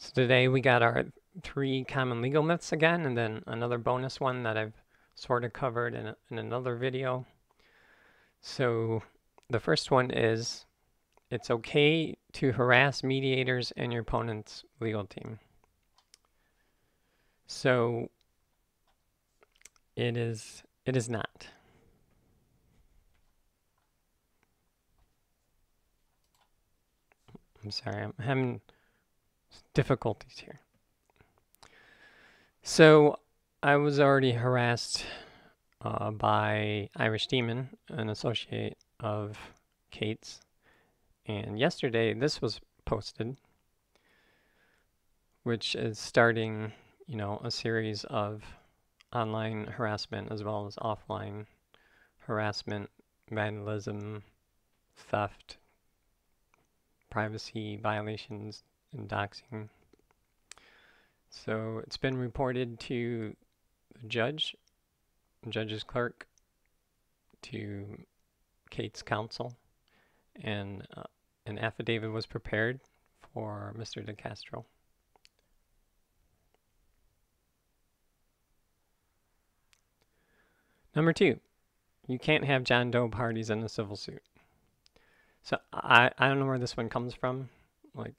So today we got our three common legal myths again, and then another bonus one that I've sort of covered in, a, in another video. So the first one is it's okay to harass mediators and your opponent's legal team. So it is it is not. I'm sorry, I'm having difficulties here. So I was already harassed uh, by Irish Demon, an associate of Kate's. And yesterday, this was posted, which is starting, you know, a series of online harassment as well as offline harassment, vandalism, theft, privacy violations, and doxing. So it's been reported to the judge, judge's clerk, to Kate's counsel, and uh, an affidavit was prepared for Mr. DeCastro. Number two, you can't have John Doe parties in a civil suit. So I, I don't know where this one comes from. Like,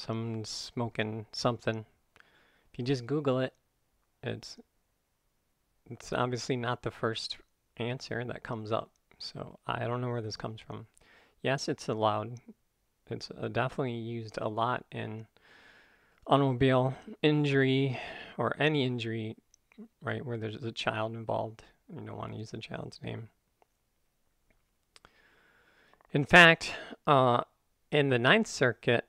someone's smoking something. If you just Google it, it's it's obviously not the first answer that comes up. So I don't know where this comes from. Yes, it's allowed. It's uh, definitely used a lot in automobile injury or any injury, right, where there's a child involved. You don't want to use the child's name. In fact, uh, in the Ninth Circuit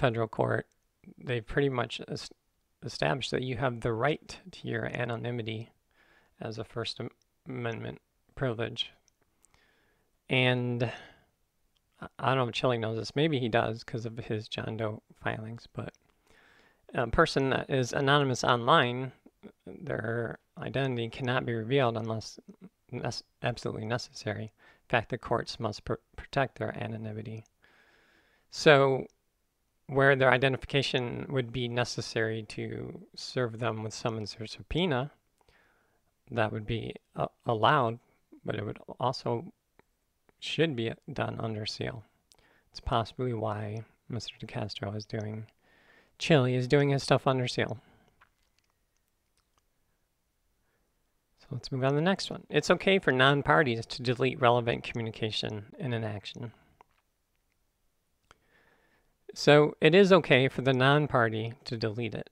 federal court, they pretty much established that you have the right to your anonymity as a First Amendment privilege. And I don't know if Chille knows this. Maybe he does because of his John Doe filings. But a person that is anonymous online, their identity cannot be revealed unless absolutely necessary. In fact, the courts must pr protect their anonymity. So, where their identification would be necessary to serve them with summons or subpoena, that would be uh, allowed, but it would also should be done under seal. It's possibly why Mr. DeCastro is doing, Chille is doing his stuff under seal. So let's move on to the next one. It's okay for non-parties to delete relevant communication in an action. So it is okay for the non-party to delete it.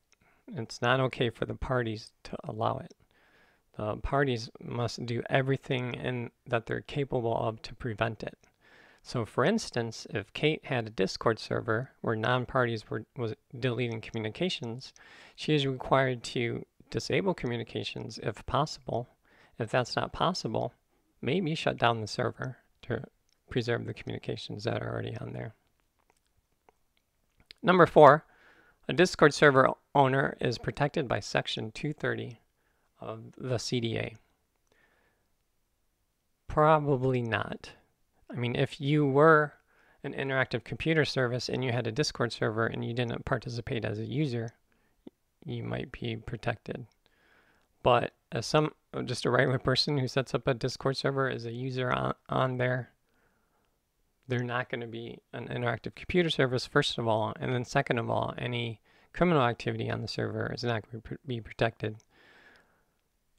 It's not okay for the parties to allow it. The parties must do everything in, that they're capable of to prevent it. So for instance, if Kate had a Discord server where non-parties were was deleting communications, she is required to disable communications if possible. If that's not possible, maybe shut down the server to preserve the communications that are already on there. Number four, a Discord server owner is protected by Section 230 of the CDA? Probably not. I mean, if you were an interactive computer service and you had a Discord server and you didn't participate as a user, you might be protected. But as some just a regular person who sets up a Discord server as a user on, on there, they're not going to be an interactive computer service, first of all. And then second of all, any criminal activity on the server is not going to be protected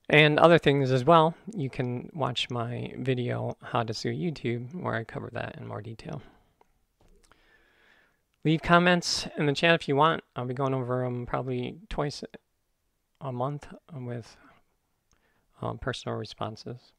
and other things as well. You can watch my video, How to Sue YouTube, where I cover that in more detail. Leave comments in the chat if you want. I'll be going over them probably twice a month with um, personal responses.